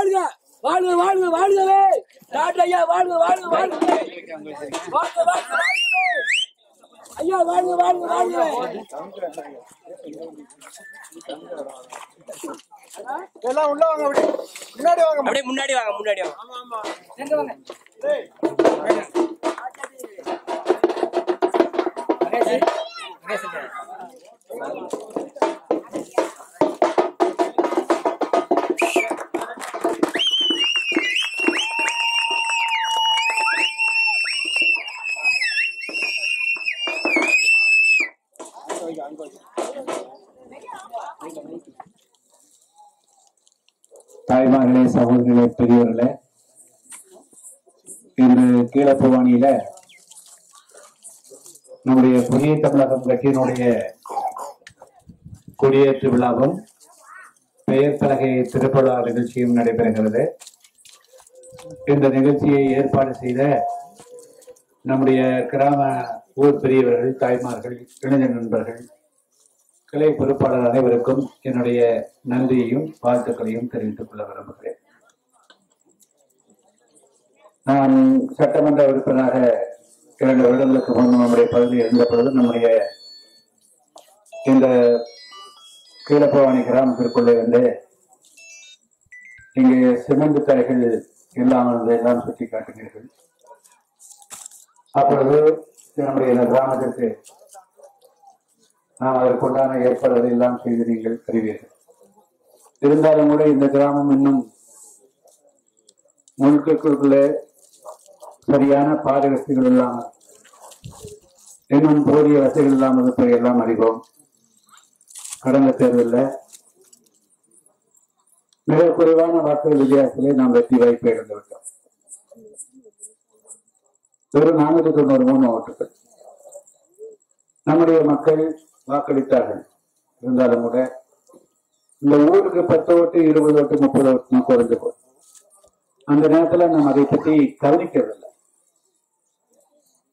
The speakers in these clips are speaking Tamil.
வாழ்க வாழ்க வாழ்க வாழ்கவே. டாக்டர் ஐயா வாழ்க வாழ்க வாழ்கவே. வாழ்க வாழ்க வாழ்கவே. ஐயா வாழ்க வாழ்க வாழ்கவே. எல்லாம் உள்ள வாங்க அப்படி முன்னாடி வாங்க. அப்படியே முன்னாடி வாங்க முன்னாடி வாங்க. தாய்மார்களே சகோதரிகளே பெரியவர்களே இன்று கீழப்பவானியில நம்முடைய புதிய தமிழகம் கட்சியினுடைய கொடியேற்று விழாவும் பெயர் பலகை திருப்பலா நிகழ்ச்சியும் நடைபெறுகிறது. இந்த நிகழ்ச்சியை ஏற்பாடு செய்த நம்முடைய கிராம ஊர் பெரியவர்கள் தாய்மார்கள் இளைஞர் நண்பர்கள் கிளை பொறுப்பாளர் அனைவருக்கும் என்னுடைய நன்றியையும் வாழ்த்துக்களையும் தெரிவித்துக் கொள்ள விரும்புகிறேன். நான் சட்டமன்ற உறுப்பினராக இரண்டு வருடங்களுக்கு முன் நம்முடைய பகுதியில் இருந்த பொழுது நம்முடைய இந்த கீழப்பவானி கிராமத்திற்குள்ளே வந்து இங்கே சிமெண்ட் தரைகள் இல்லாமல் எல்லாம் சுட்டி காட்டினீர்கள் அப்பொழுது நம்முடைய இந்த கிராமத்திற்கு நாம் அதற்குண்டான ஏற்பாடுகளை எல்லாம் செய்து நீங்கள் அறிவீர்கள். இருந்தாலும் கூட இந்த கிராமம் இன்னும் முழுக்கக்குள்ளே சரியான பாதை வசதிகள் இல்லாமல் இன்னும் போதிய வசதிகள் இல்லாமல் இருப்பதை எல்லாம் அறிவோம். கடந்த தேர்தலில் மிக குறைவான வாக்குகள் வித்தியாசத்திலே நாம் வெற்றி வாய்ப்பை இழந்து விட்டோம் வெறும் நானூற்றி தொண்ணூறு மூணு ஓட்டுகள். நம்முடைய மக்கள் வாக்களித்தார்கள். இருந்தாலும் கூட இந்த ஊருக்கு பத்து ஓட்டு இருபது ஓட்டு முப்பது ஓட்டு குறைஞ்சு போகுது அந்த நேரத்துல நம்ம அதை பத்தி கவனிக்கிறதில்லை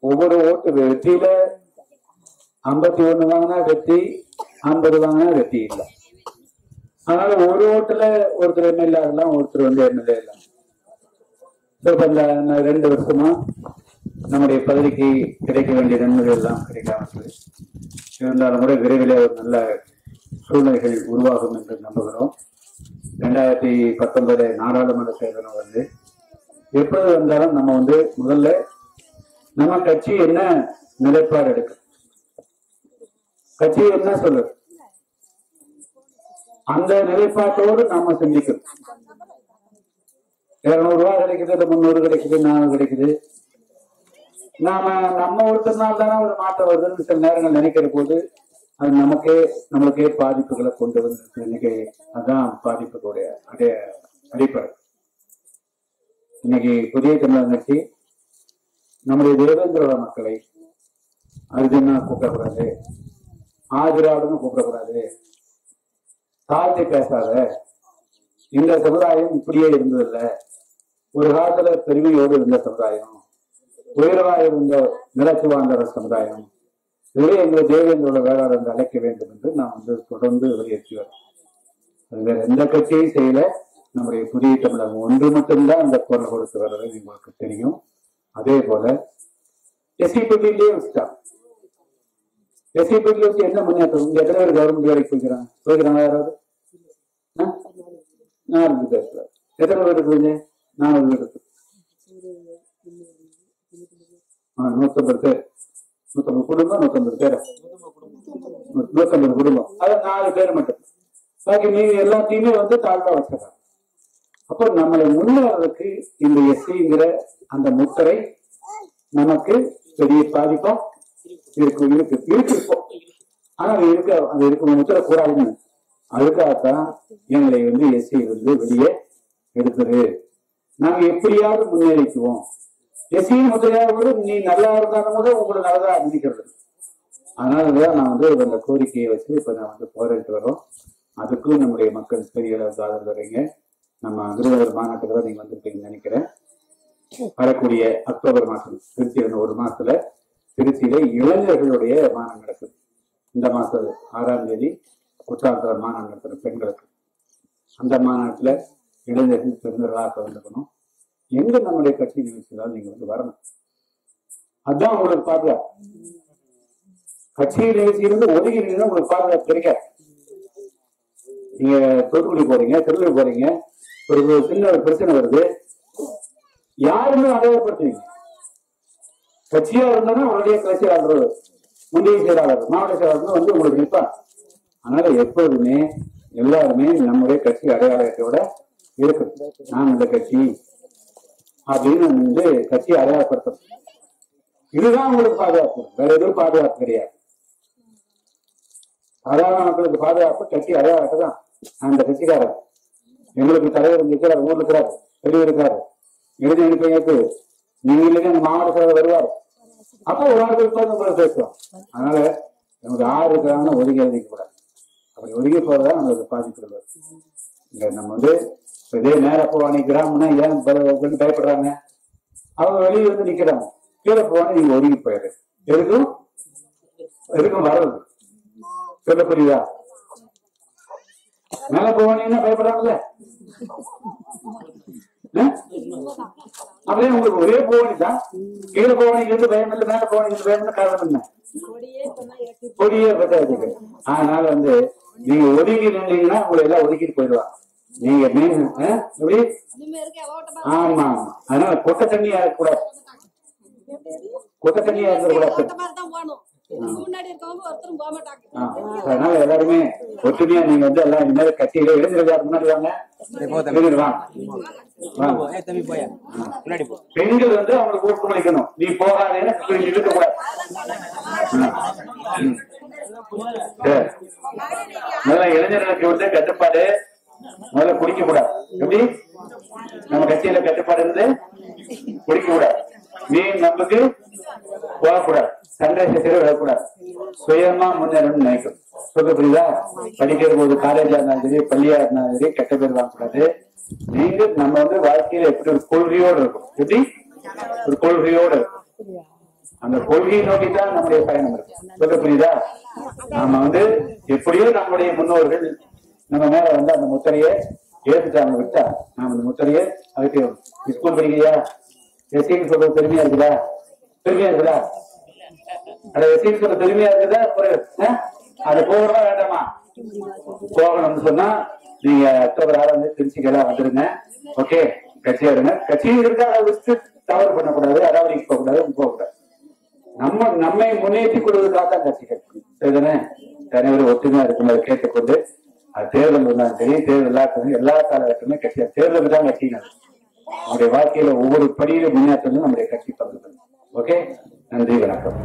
ஒவ்வொரு ஓட்டு வெற்றியில ஐம்பத்தி ஒண்ணு வாங்கினா வெற்றி ஐம்பது வாங்கினா வெற்றி இல்லை. அதனால ஒரு ஓட்டுல ஒருத்தர் எம்எல்ஏ ஆகலாம் ஒருத்தர் வந்து எம்எல்ஏ ஆகலாம் இப்ப இந்த ரெண்டு வருஷமா நம்முடைய பகுதிக்கு கிடைக்க வேண்டிய நன்மைகள் எல்லாம் கிடைக்காமல் இருந்தாலும் கூட விரைவில் ஒரு நல்ல சூழ்நிலைகள் உருவாகும் என்று நம்புகிறோம். ரெண்டாயிரத்தி பத்தொன்பது நாடாளுமன்ற தேர்தலும் வந்து எப்பொழுது வந்தாலும் நம்ம வந்து முதல்ல நம்ம கட்சி என்ன நிலைப்பாடு எடுக்கு கட்சி என்ன சொல்லு அந்த நிலைப்பாட்டோடு நாம சிந்திக்கணும். இருநூறு ரூபாய் கிடைக்குது இல்ல முந்நூறு கிடைக்குது நானூறு கிடைக்குது. நாம நம்ம ஒருத்தர்னால தானே ஒரு மாற்றம் வருதுன்னு சில நேரங்கள் நினைக்கிற போது அது நமக்கே நம்மளுக்கே பாதிப்புகளை கொண்டு வந்து இன்னைக்கு அதான் பாதிப்புகளுடைய அடைய அடிப்படை. இன்னைக்கு புதிய தமிழர் கட்சி நம்முடைய தேவேந்திரோட மக்களை அர்ஜுனா கூப்பிடக்கூடாது ஆதிராடுன்னு கூப்பிடக்கூடாது. தாழ்த்தி பேசாத இந்த சமுதாயம் இப்படியே இருந்ததில்லை. ஒரு காலத்துல பெருமையோடு இருந்த சமுதாயம் உயர்வா இருந்த நிலத்து வாழ்ந்த சமுதாயம். இதுவே எங்கள் தேவேந்திரோட வேளாண் என்று அழைக்க வேண்டும் என்று நாம் வந்து தொடர்ந்து வலியுறுத்தி வரோம் அது வேற எந்த கட்சியும் செய்யல. நம்முடைய புதிய தமிழகம் ஒன்று மட்டும்தான் அந்த குரல் கொடுத்து வர்றது உங்களுக்கு தெரியும். அதே போல எஸ்சி வச்சுட்டான் எஸ்சி வச்சு என்ன முன்னேற்றம்? இங்க எத்தனை பேர் கவர்மெண்ட் வேலைக்கு போய்க்கிறாங்க? போய்க்கிறாங்க யாராவது? ஆ? நான் இருந்து பேசுறேன். எத்தனை பேர் இருக்குதுங்க நானூறு பேர் இருக்கு. ஆ, நூத்தம்பது பேர். நூத்தம்பது குடும்பம் நூத்தம்பது பேர்? குடும்பம். அது நாலு பேர் மட்டும். பாக்கி நீங்க எல்லாத்தையுமே வந்து தாழ்வா வச்சுக்கிறாங்க அப்போ நம்மளை முன்னேறதுக்கு இந்த எஸ்சிங்கிற அந்த முத்திரை நமக்கு பெரிய பாதிப்பா இருக்கு இருக்கு இருக்கு ஆனா அது இருக்க அது இருக்க முத்திர கூடாதுன்னு அதுக்காகத்தான் எங்களை வந்து எஸ்சி வந்து வெளியே எடுத்துரு. நாங்க எப்படியாவது முன்னேறிக்குவோம். எஸ்சி முத்திரையாவது நீ நல்லா இருந்தாலும் கூட உங்களை நல்லதா நினைக்கிறது அதனாலதான் நான் வந்து அந்த கோரிக்கையை வச்சு இப்ப நான் வந்து போராடிட்டு வரோம். அதுக்கும் நம்முடைய மக்கள் பெரிய அளவுக்கு ஆதரவு தரீங்க நம்ம விருதுநகர் மாநாட்டுக்கு நீங்க வந்திருக்கீங்கன்னு நினைக்கிறேன். வரக்கூடிய அக்டோபர் மாசம் திருச்சி ஒரு மாசத்துல திருச்சியில இளைஞர்களுடைய மானம் நடக்குது. இந்த மாசம் ஆறாம் தேதி குற்றாலத்தில் மாநாடு நடத்துற பெண்களுக்கு. அந்த மாநாட்டுல இளைஞர்கள் பெருந்தர்களாக கலந்துக்கணும். எங்க நம்முடைய கட்சி நிகழ்ச்சியில நீங்க வந்து வரணும்? அதுதான் உங்களுக்கு பாதுகாப்பு கட்சி நிகழ்ச்சியிலிருந்து ஒதுங்கி நின்று உங்களுக்கு பாதுகாப்பு கிடைக்காது நீங்க தூத்துக்குடி போறீங்க திருநெல்வேலி போறீங்க ஒரு சின்ன ஒரு பிரச்சனை வருது. யாருமே அடையாளப்படுத்துவீங்க. கட்சியா இருந்தாலும் அவருடைய கட்சி ஆடுறது முந்தைய செயலாளர் மாவட்ட செயலாளர் வந்து உங்களுக்கு நிற்பாங்க அதனால எப்போதுமே எல்லாருமே நம்முடைய கட்சி அடையாளத்தோட இருக்கு நான் இந்த கட்சி அப்படின்னு வந்து கட்சியை அடையாளப்படுத்தணும். இதுதான் உங்களுக்கு பாதுகாப்பு. வேற எதுவும் பாதுகாப்பு கிடையாது. சாதாரண மக்களுக்கு பாதுகாப்பு கட்சி அடையாளத்தை தான். அந்த கட்சிக்காரர் எங்களுக்கு தலைவர் இருக்கிறார் ஊர்ல இருக்கிறார் பெரிய இருக்காரு எழுதி அனுப்பிங்களுக்கு நீங்க இல்லைன்னா எங்க மாவட்ட தலைவர் வருவார். அப்போ ஒரு ஆள் உட்கார்ந்து உங்களை பேசுவோம். அதனால நமக்கு ஆறு இருக்கிறாங்கன்னு ஒதுக்கி எழுதிக்க கூடாது. அப்படி ஒதுக்கி போறதா நம்மளுக்கு பாதிக்கிறது இங்க நம்ம வந்து இதே நேரப்பவாணி கிராமம்னா ஏன் பயப்படுறாங்க? அவங்க வெளியே வந்து நிக்கிறாங்க. கீழே போவானே நீங்க ஒதுங்கி போயிரு. எதுக்கும்? எதுக்கும் வர்றது சொல்ல புரியுதா? மேல போவானீங்கன்னா பயப்படுறாங்கல்ல? அப்படியே உங்களுக்கு ஒரே போவானி தான் கீழே இருந்து பயம் இல்லை மேல இருந்து பயம் இல்லை காரணம் என்ன? கொடியே பத்தாது. அதனால வந்து நீங்க ஒதுங்கி நின்றீங்கன்னா உங்களை எல்லாம் ஒதுக்கிட்டு போயிடுவாங்க. நீங்க ஆமா. அதனால கொட்டை தண்ணியா இருக்கக்கூடாது. கொட்டை தண்ணியா இருக்கக்கூடாது. முன்னாடி இருக்கவங்க ஒருத்தரும் போக மாட்டாங்க. ஆ, அதனால எல்லாருமே ஒற்றுமையா நீங்க வந்து எல்லாம் இனிமேல் கட்சியில இளைஞர்கள் முன்னாடி வாங்க. பெண்கள் வந்து அவங்களுக்கு ஊக்கமளிக்கணும் நீ போகாதேன்னு இருக்க கூடாது இளைஞர்களுக்கு வந்து கட்டுப்பாடு. முதல்ல குடிக்க கூடாது எப்படி? நம்ம கட்சியில கட்டுப்பாடு இருந்து குடிக்க கூடாது மீன் நமக்கு போகக்கூடாது. சண்டை விடக்கூடாது சுயமா முன்னேறணும்னு நினைக்கும். சொல்ல புரியுதா? படிக்கிற போது காலேஜா இருந்தாலும் சரி பள்ளியா இருந்தாலும் சரி கெட்ட பேர் வாங்கக்கூடாது. நீங்க நம்ம வந்து வாழ்க்கையில எப்படி ஒரு கொள்கையோடு இருக்கும் எப்படி? ஒரு கொள்கையோடு அந்த கொள்கையை நோக்கி தான் நம்முடைய பயணம் இருக்கும். சொல்ல புரியுதா? நாம வந்து எப்படியோ நம்முடைய முன்னோர்கள் நம்ம மேல வந்து அந்த முத்திரையை ஏத்துட்டாங்க விட்டா நாம அந்த முத்திரையை அதுக்கு ஸ்கூல் படிக்கிறியா? எஸ்சின்னு சொல்றது பெருமையா இருக்குதா? பெருமையா இருக்குதா? அட எஸ்சின்னு சொல்ற பெருமையா இருக்குதா? ஒரு, அது போகணுமா வேண்டாமா? போகணும்னு சொன்னா நீங்க அக்டோபர் ஆறாம் தேதி திருச்சிக்கெல்லாம் வந்துருங்க. ஓகே? கட்சியா இருங்க. கட்சியும் இருக்கா அதை விட்டு தவறு பண்ணக்கூடாது அடாவடிக்கு போகக்கூடாது போகக்கூடாது. நம்ம நம்மை முன்னேற்றி கொள்வதற்காக தான் கட்சி கட்சி. சரிதானே? தலைவர் ஒற்றுமையா அதை கேட்டுக்கொண்டு அது தேர்தல் இருந்தாலும் சரி தேர்தல் இல்லாதது எல்லா காலகட்டத்திலுமே கட்சி தேர்தலுக்கு தான் கட்சிகள். நம்முடைய வாழ்க்கையில ஒவ்வொரு படியில முன்னேற்றமும் நம்முடைய கட்சி பங்கு ஓகே நன்றி வணக்கம்.